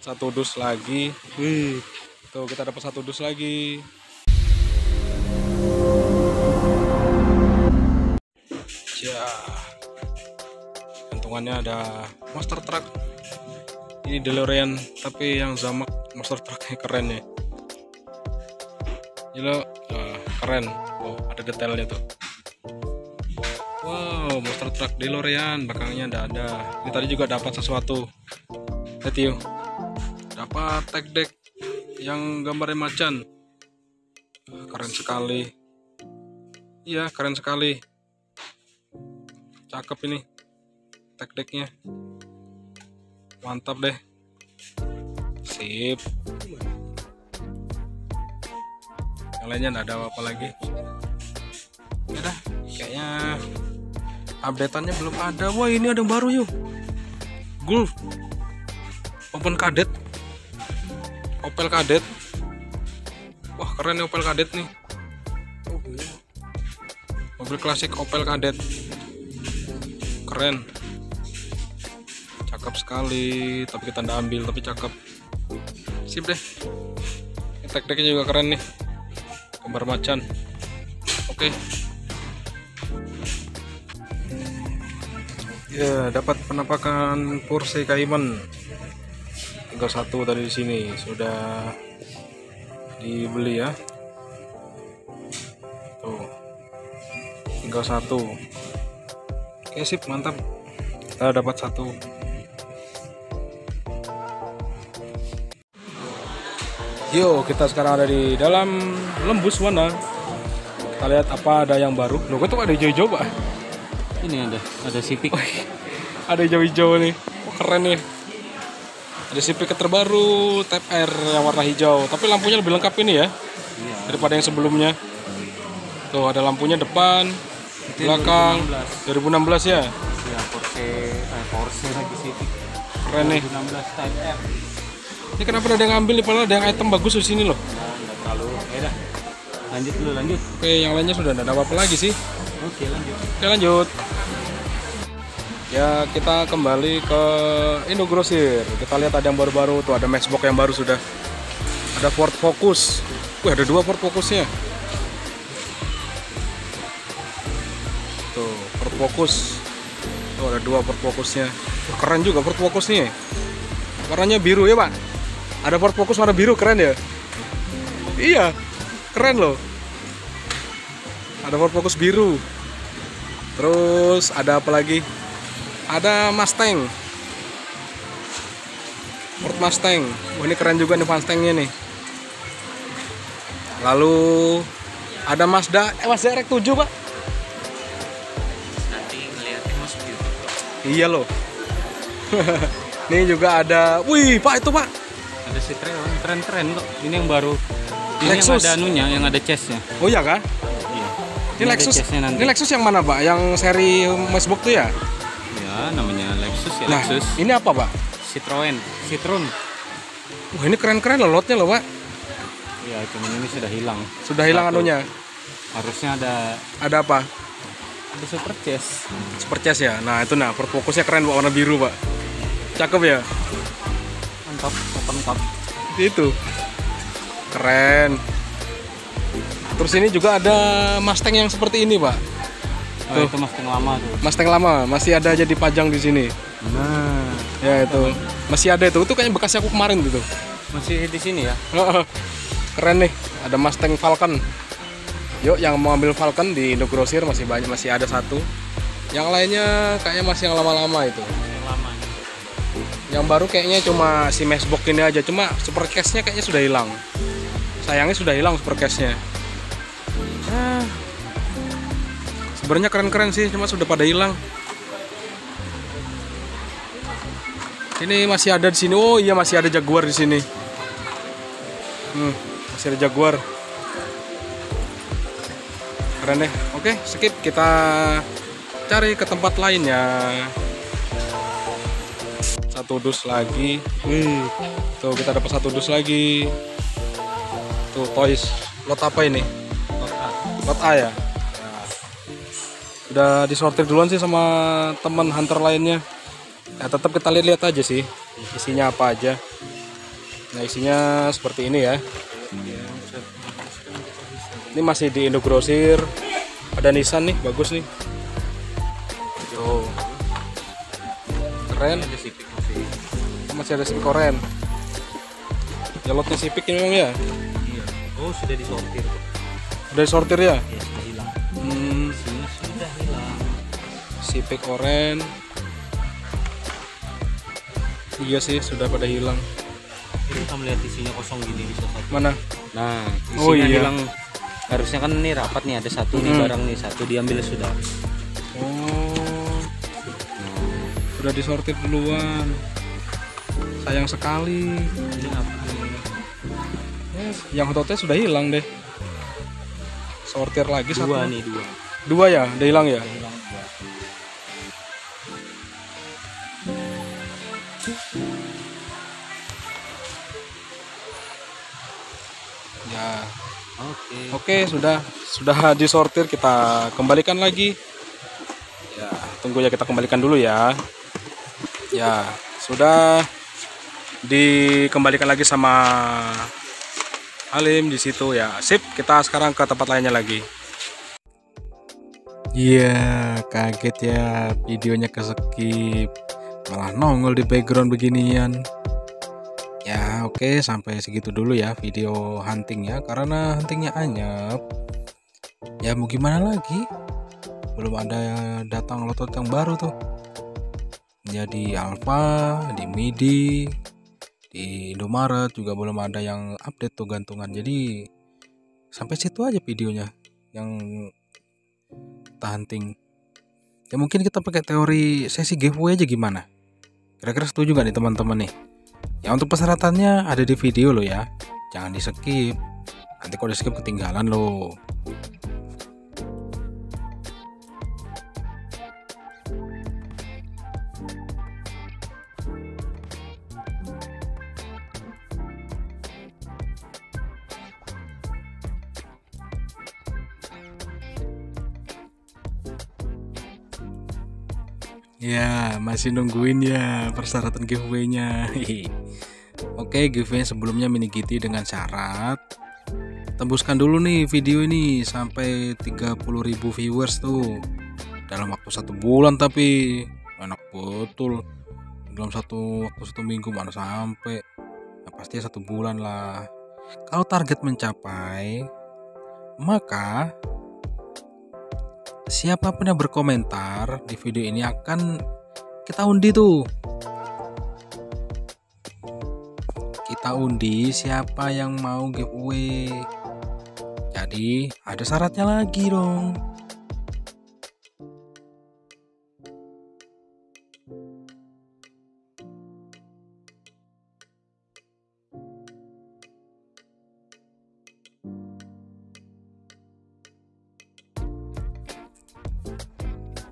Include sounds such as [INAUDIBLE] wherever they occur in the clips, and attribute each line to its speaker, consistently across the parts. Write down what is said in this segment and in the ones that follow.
Speaker 1: satu dus lagi. Wih. Tuh kita dapat satu dus lagi. Ya. Gantungannya ada monster truck. Ini DeLorean tapi yang zamak monster trucknya keren ya. Gila ah, keren. Oh ada detailnya tuh. Wow monster truck DeLorean. Belakangnya ada ada. Ini tadi juga dapat sesuatu. Lihat yuk dapat tag deck yang gambarnya macan. Ah, keren sekali. Iya keren sekali. Cakep ini tag decknya mantap deh. Sip. Yang lainnya nggak ada apa-apa lagi. Ya dah kayaknya updateannya belum ada. Wah ini ada yang baru yuk. Gulf. Open Cadet Opel Cadet wah keren nih Opel Cadet nih. Mobil klasik Opel Cadet keren. Cakep sekali tapi kita nggak ambil tapi cakep. Sip deh. Tek teknya juga keren nih. Gambar macan. Oke. Ya dapat penampakan Porsche Cayman tinggal satu tadi di sini sudah dibeli ya tuh tinggal satu oke sip mantap kita dapat satu Yo, kita sekarang ada di dalam lembus mana? Kita lihat apa ada yang baru. Loh, kok tuh ada hijau-hijau, Pak?
Speaker 2: Ini ada, ada Civic. [LAUGHS]
Speaker 1: Ada hijau-hijau nih. Oh, keren nih. Ada Civic terbaru Type R yang warna hijau. Tapi lampunya lebih lengkap ini ya
Speaker 2: Iya.
Speaker 1: daripada yang sebelumnya. Tuh, ada lampunya depan,
Speaker 2: Itu
Speaker 1: belakang. 2016 ya.
Speaker 2: Ya Porsche, eh, Porsche lagi Civic.
Speaker 1: Keren nih.
Speaker 2: 2016 Type R.
Speaker 1: Ini kenapa ada yang ngambil nih? Padahal ada yang item bagus di sini loh.
Speaker 2: Nah, terlalu. Ya dah. Lanjut dulu, lanjut.
Speaker 1: Oke, yang lainnya sudah ada apa-apa lagi sih.
Speaker 2: Oke, lanjut.
Speaker 1: Oke lanjut. Ya kita kembali ke Indo Grosir. Kita lihat ada yang baru-baru tuh ada Matchbox yang baru sudah. Ada Ford Focus. Wih ada dua Ford Focusnya. Tuh Ford Focus. Tuh ada dua Ford Focusnya. Keren juga Ford Focus nih. Warnanya biru ya pak. Ada Ford Focus warna biru keren ya. Iya keren loh. Ada Ford Focus biru. Terus ada apa lagi? Ada Mustang. Ford Mustang. Wah ini keren juga nih Mustangnya nih. Lalu ada Mazda, eh Mazda RX-7 pak.
Speaker 2: Nanti.
Speaker 1: Iya loh. [LAUGHS] Nih juga ada, wih pak itu pak.
Speaker 2: Ada Citroen, keren-keren kok. Ini yang baru. Ini
Speaker 1: Lexus.
Speaker 2: yang ada anunya, yang ada chestnya.
Speaker 1: Oh iya kan?
Speaker 2: Iya.
Speaker 1: Ini
Speaker 2: ada
Speaker 1: Lexus, ini Lexus yang mana pak? Yang seri Matchbox tuh ya?
Speaker 2: Ya, namanya Lexus ya,
Speaker 1: Nah,
Speaker 2: Lexus.
Speaker 1: ini apa pak?
Speaker 2: Citroen, Citron.
Speaker 1: Wah ini keren-keren loh lotnya loh pak.
Speaker 2: Ya, cuman ini sudah hilang.
Speaker 1: Sudah hilang
Speaker 2: Satu.
Speaker 1: anunya.
Speaker 2: Harusnya ada
Speaker 1: Ada apa?
Speaker 2: ada super chest.
Speaker 1: Super chest ya. Nah itu nah, Ford Focusnya keren pak warna biru pak. Cakep ya.
Speaker 2: Mantap, top.
Speaker 1: Itu keren. Terus ini juga ada Mustang yang seperti ini pak.
Speaker 2: Oh, itu Mustang lama tuh.
Speaker 1: Mustang lama masih ada aja dipajang di sini.
Speaker 2: Nah,
Speaker 1: Ya itu masih ada itu. Itu kayaknya bekas aku kemarin gitu.
Speaker 2: masih di sini ya.
Speaker 1: Keren nih. Ada Mustang Falcon. Yuk yang mau ambil Falcon di Indo Grosir masih banyak masih ada satu. Yang lainnya kayaknya masih yang lama-lama itu.
Speaker 2: Yang lama.
Speaker 1: Yang baru kayaknya cuma si Matchbox ini aja. Cuma super case-nya kayaknya sudah hilang. Sayangnya sudah hilang super case-nya. Sebenarnya keren-keren sih, cuma sudah pada hilang. Ini masih ada di sini. Oh iya masih ada Jaguar di sini. Hmm, masih ada Jaguar. Keren deh. Oke, skip kita cari ke tempat lainnya. Satu dus lagi. Wih, tuh kita dapat satu dus lagi. Tuh toys. Lot apa ini? Lot A ya. Udah disortir duluan sih sama teman hunter lainnya. Ya tetap kita lihat-lihat aja sih isinya apa aja. Nah isinya seperti ini ya. Ini masih di Indogrosir. Ada Nissan nih, bagus nih. Tuh. Keren.
Speaker 2: Sipik masih.
Speaker 1: Ada Civic Oren. Jalotnya Civic ini memang ya.
Speaker 2: Iya. Oh sudah disortir.
Speaker 1: Udah disortir ya.
Speaker 2: Ya sudah hilang.
Speaker 1: Hmm,
Speaker 2: sudah.
Speaker 1: Civic Oren. Iya sih, sudah pada hilang.
Speaker 2: Ini kita melihat isinya kosong gini bisa satu.
Speaker 1: Mana?
Speaker 2: Nah, isinya
Speaker 1: Oh, iya.
Speaker 2: hilang. Harusnya kan ini rapat nih ada satu nih
Speaker 1: Hmm.
Speaker 2: barang nih satu diambil sudah.
Speaker 1: Oh, sudah disortir duluan. Sayang sekali.
Speaker 2: Ini apa? nih?
Speaker 1: Yes, yang hototnya sudah hilang deh. Sortir lagi satu.
Speaker 2: Dua nih dua.
Speaker 1: Dua ya, udah hilang ya.
Speaker 2: Hilang dua.
Speaker 1: Ya.
Speaker 2: Oke.
Speaker 1: Oke, sudah sudah disortir kita kembalikan lagi. Ya, tunggu ya kita kembalikan dulu ya. Ya, sudah dikembalikan lagi sama Halim di situ ya. Sip, kita sekarang ke tempat lainnya lagi. Iya, kaget ya videonya ke skip. Malah nongol di background beginian. Ya, oke sampai segitu dulu ya video hunting ya karena huntingnya anyep. Ya mau gimana lagi? Belum ada datang lotot yang baru tuh. Jadi Alpha, di MIDI, di Indomaret juga belum ada yang update tuh gantungan. Jadi sampai situ aja videonya yang kita hunting. Ya mungkin kita pakai teori sesi giveaway aja gimana? Kira-kira setuju gak nih teman-teman nih? Ya untuk persyaratannya ada di video lo ya. Jangan di skip. Nanti kalau di skip ketinggalan lo. Ya, masih nungguin ya persyaratan giveaway-nya. [LAUGHS] Oke, giveaway sebelumnya mini GT dengan syarat tembuskan dulu nih video ini sampai 30.000 viewers tuh. Dalam waktu satu bulan tapi enak betul. Dalam satu waktu satu minggu mana sampai? Ya pasti satu bulan lah. Kalau target mencapai maka siapa pun yang berkomentar di video ini akan kita undi tuh. Kita undi siapa yang mau giveaway. Jadi ada syaratnya lagi dong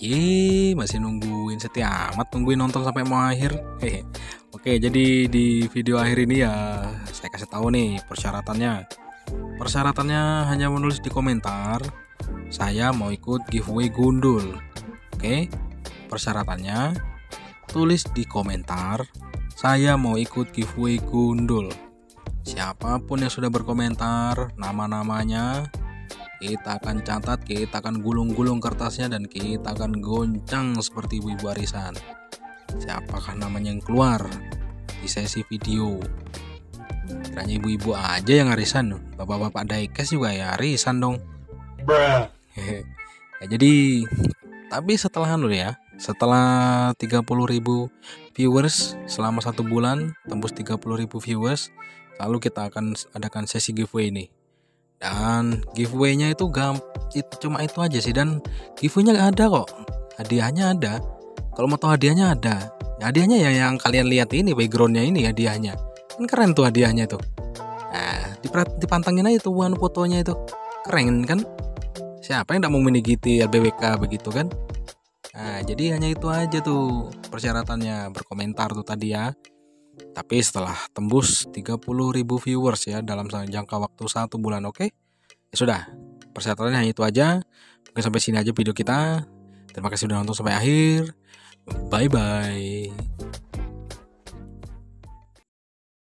Speaker 1: Ye, masih nungguin setia amat nungguin nonton sampai mau akhir. Hehe. Oke, jadi di video akhir ini ya saya kasih tahu nih persyaratannya. Persyaratannya hanya menulis di komentar saya mau ikut giveaway gundul. Oke. Persyaratannya tulis di komentar saya mau ikut giveaway gundul. Siapa pun yang sudah berkomentar nama-namanya kita akan catat, kita akan gulung-gulung kertasnya dan kita akan goncang seperti ibu-ibu arisan. Siapakah namanya yang keluar di sesi video? Kiranya ibu-ibu aja yang arisan, bapak-bapak diecast juga ya arisan dong. Ya, jadi tapi setelah dulu ya, setelah 30.000 viewers selama satu bulan tembus 30.000 viewers, lalu kita akan adakan sesi giveaway ini dan giveaway-nya itu gam itu cuma itu aja sih. Dan giveaway-nya ada kok. Hadiahnya ada. Kalau mau tahu hadiahnya ada. Ya, hadiahnya ya yang kalian lihat ini backgroundnya ini hadiahnya. Kan keren tuh hadiahnya tuh. Nah dipantengin aja tuh one fotonya itu. Keren kan? Siapa yang tidak mau mini GT LBWK begitu kan? Nah jadi hanya itu aja tuh persyaratannya. Berkomentar tuh tadi ya tapi setelah tembus 30.000 viewers ya dalam jangka waktu satu bulan oke? Ya sudah persyaratannya hanya itu aja. Mungkin sampai sini aja video kita. Terima kasih sudah nonton sampai akhir. Bye bye